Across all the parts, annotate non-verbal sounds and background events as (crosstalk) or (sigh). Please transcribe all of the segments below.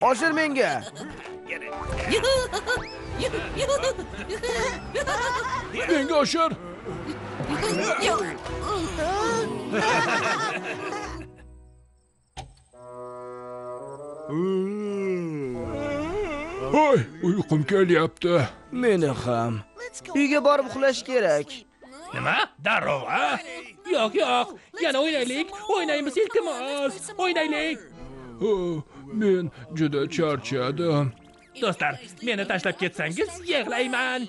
oshir menga. Menga oshir. Hoy uyqum kelyapti. Meni ham. Uyga borib uxlash kerak. Nima? Darrov a yo'q yo'q. Yana o'ynaylik. O'ynaymiz iltimos. O'ynaylik men juda charchadim do'stlar meni tashlab ketsangiz yig'layman.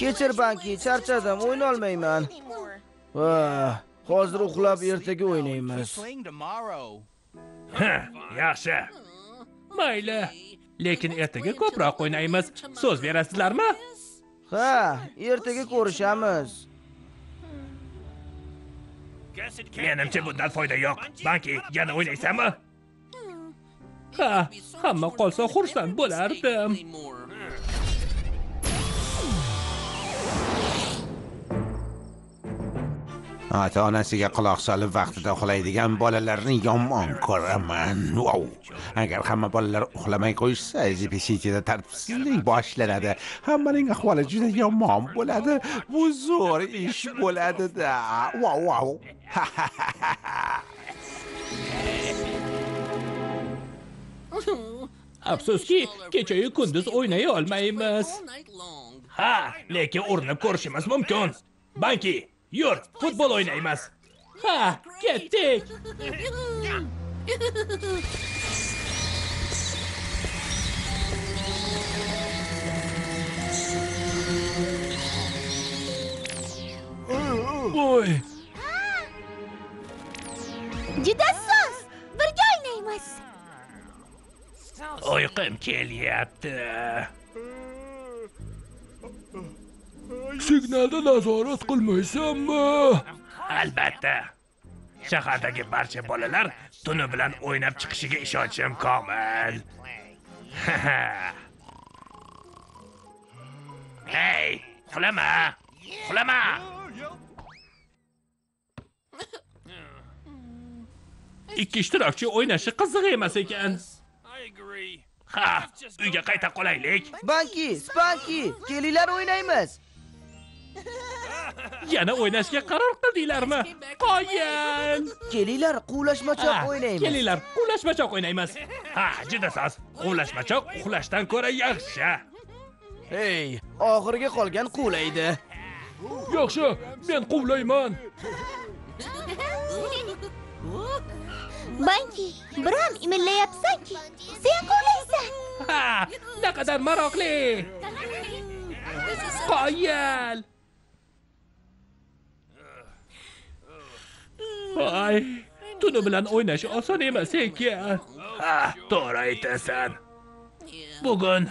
Kechir banki charchadim o'ynolmayman. Va hozir uxlab ertaga o'ynaymiz. Ha, yaxshi. Mayli lekin ertaga ko'proq o'ynaymiz. So'z berasizlarmi? Ha ertaga ko'rishamiz menimcha bundan foyda yo'q banki yana o'ynaysanmi ha hamma qolsa xursand bo'lardim ota onasiga quloq solib vaqtida uxlaydigan bolalarni yomon ko'raman. Wow. agar hamma bolalar uxlamay qo'yishsa jpsitida tartibsizlik boshlanadi. Hammaning ahvoli juda yomon bo'ladi. Bu zo'r ish bo'ladida wow wow! (laughs) Afsuski kechayu kunduz o'ynay olmaymiz. Ha lekin urinib ko'rishimiz mumkin. Banki yur futbol o'ynaymiz ha ketdik voy Juda soz. Birga o'ynaymiz. uyqum kelyapti signalda nazorat qilmaysanmi? Albatta. Shahardagi barcha bolalar tuni bilan o'ynab chiqishiga ishonchim komil. (laughs) Hey uxlama uxlama ikki ishtirokchi o'ynashi qiziq emas ekan. Ha uyga qayta qolaylik. Banki spanki kelinglar o'ynaymiz yana o'ynashga qaror qildinglarmi qoyil! Kelinglar quvlashmachoq o'ynaymiz. kelinglar quvlashmachoq o'ynaymiz. Ha juda soz quvlashmachoq uxlashdan ko'ra yaxshi hey oxiriga qolgan quvlaydi. Yaxshi men quvlayman. Banki, biron imillayapsanki, sen quvlaysan. ha naqadar maroqli qoyil voy tuni bilan o'ynash oson emas ekan ha to'g'ri aytasan bugun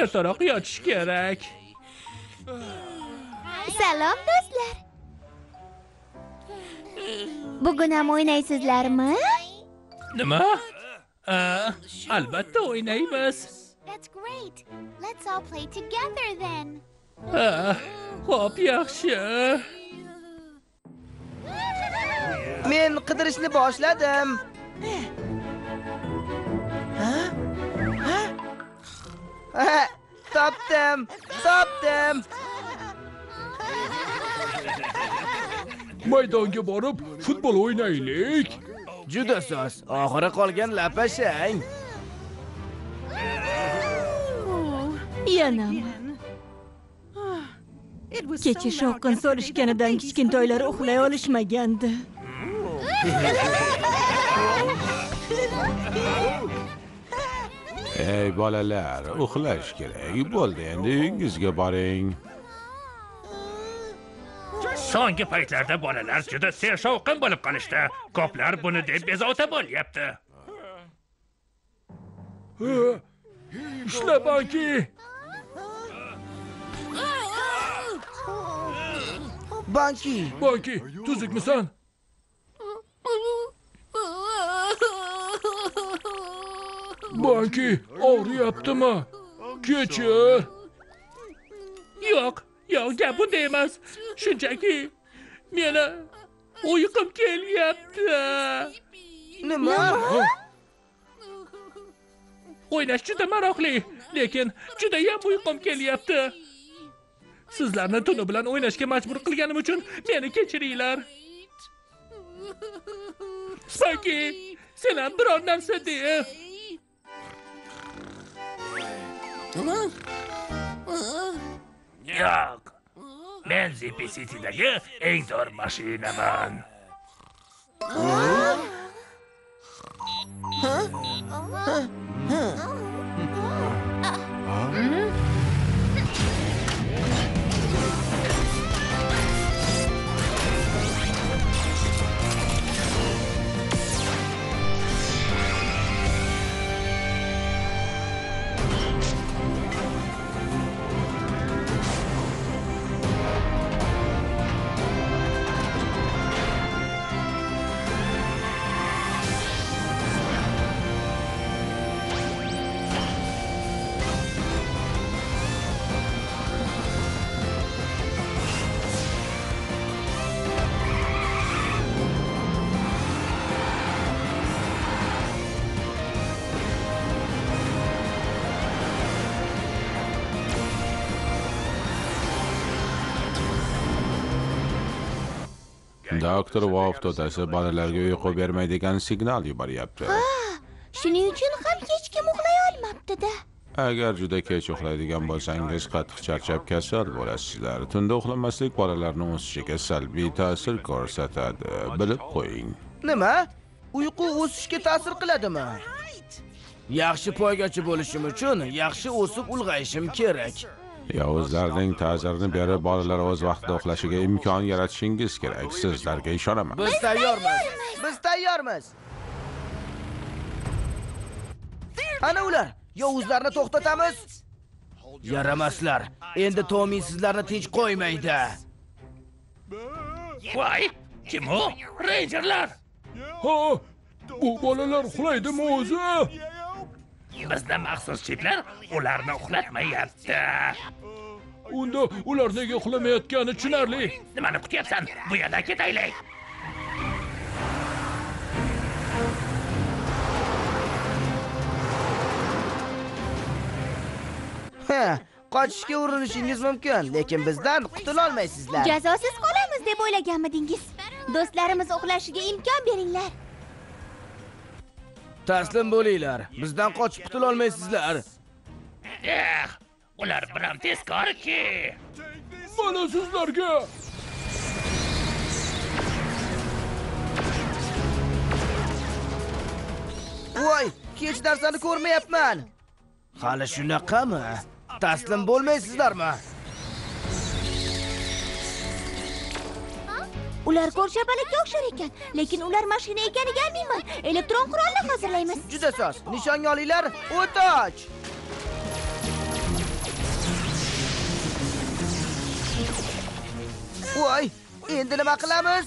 ertaroq yotish kerak Salom do'stlar. Bugun ham o'ynaysizlarmi? nima albatta o'ynaymiz That's great. Let's all play together then. Ha, xo'p yaxshi men qidirishni boshladim. Ha, topdim topdim. Maydonga borib futbol o'ynaylik. Juda soz. Oxiri qolgan lapashang. Yanam. Kecha shovqin solishganidan kichkintoylar uxlay olishmagandi. (laughs) ey bolalar uxlash kerak. Bo'ldi endi uyingizga boring. So'nggi paytlarda bolalar juda sershovqin bo'lib qolishdi. Ko'plar buni deb bezovta bo'lyapti. Ishla banki banki banki tuzukmisan banki og'riyaptimi kechir yo'q yo'q gap bunda emas shunchaki meni uyqum kelyapti nima o'ynash juda maroqli lekin judayam uyqum kelyapti sizlarni tuni bilan o'ynashga majbur qilganim uchun meni kechiringlar spaki sen ham biror narsa de yo'q men zipi citydagi eng zo'r mashinaman doktor vov totasi bolalarga uyqu bermaydigan signal yuboryapti Shuning uchun ham hech kim uxlay olmabdi-da. agar juda kech uxlaydigan bo'lsangiz qattiq charchab kasal bo'lasizlar tunda uxlamaslik bolalarni o'sishiga salbiy ta'sir ko'rsatadi bilib qo'ying Nima? Uyqu o'sishga ta'sir qiladimi? Yaxshi poygachi bo'lishim uchun yaxshi o'sib ulg'ayishim kerak. Yovuzlarning ta'zirini berib bolalar o'z vaqtida uxlashiga imkon yaratishingiz kerak sizlarga ishonaman Biz tayyormiz. Biz tayyormiz. Ana ular, yovuzlarni to'xtatamiz. Yaramaslar. Endi Tomi sizlarni tinch qo'ymaydi. voy kim u renjerlar ha bu bolalar uxlaydimi o'zi bizda maxsus chiplar ularni uxlatmayapti unda ular nega uxlamayotgani tushunarli nimani kutyapsan bu yerdan ketaylik Ha, qochishga urinishingiz mumkin, lekin bizdan qutula olmaysizlar. Jazosiz qolamiz deb o'ylaganmidingiz? Do'stlarimiz uxlashiga imkon beringlar. Taslim bo'linglar. Bizdan qochib qutula olmaysizlar. eh ular biram tezkorki mana sizlarga Voy, hech narsani ko'rmayapman. Hali shunaqami? Taslim bo'lmaysizlarmi? Ular ko'rshapalakka o'xshar ekan, lekin ular mashina ekaniga aminman. Elektron qurolni hozirlaymiz. Juda soz. Nishonga olinglar, o'toch. Voy, endi nima qilamiz?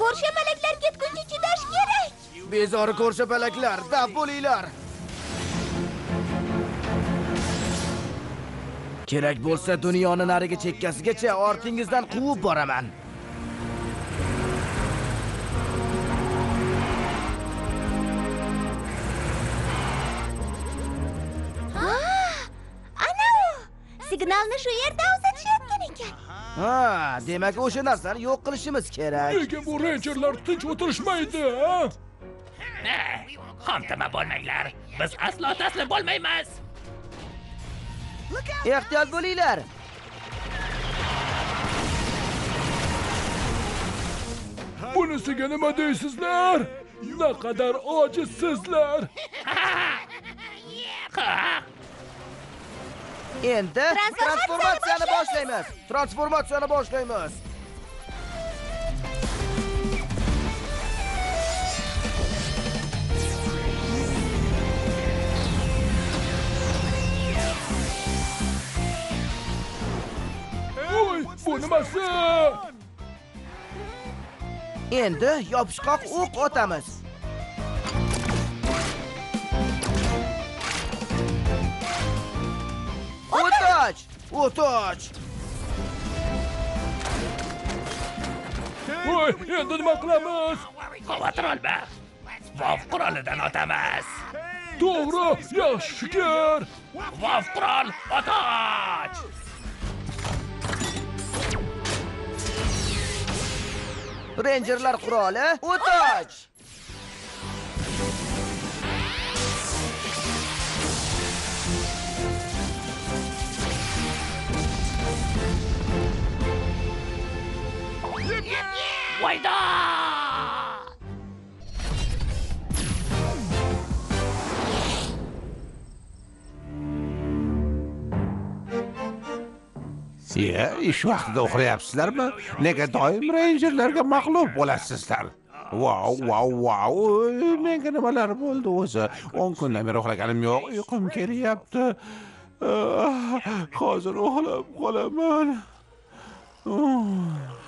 Ko'rshapalaklar ketguncha chidash kerak. Bezori ko'rshapalaklar, daf bo'linglar. Kerak bo'lsa dunyoni nariga chekkasigacha ortingizdan quvib boraman. Signalni shu yerda uzatishayotgan ekan. Ha, demak o'sha narsani yo'q qilishimiz kerak. nega bu renjerlar tinch o'tirishmaydi a? Xomtama bo'lmanglar biz aslo taslim bo'lmaymiz Ehtiyot bo'linglar. bunisiga nima deysizlar naqadar ojizsizlar ha Endi transformatsiyani boshlaymiz. Transformatsiyani boshlaymiz. voy bu nimasi Endi yopishqoq o'q otamiz. O'toch! Voy endi nima qilamiz xavotir olma vov qurolidan o'tamiz to'g'ri yaxshi fikr vov qurol otoch Renjerlar quroli o'toch. Voyda Iya, ish vaqtida uxlayapsizlarmi? Nega doim rangerlarga mag'lub bo'lasizlar? Vau, vau, vau. Menga nimalar bo'ldi o'zi? 10 kundan beri uxlaganim yo'q. Uyqum kelyapti. Ah, hozir uxlab qolaman. Uh.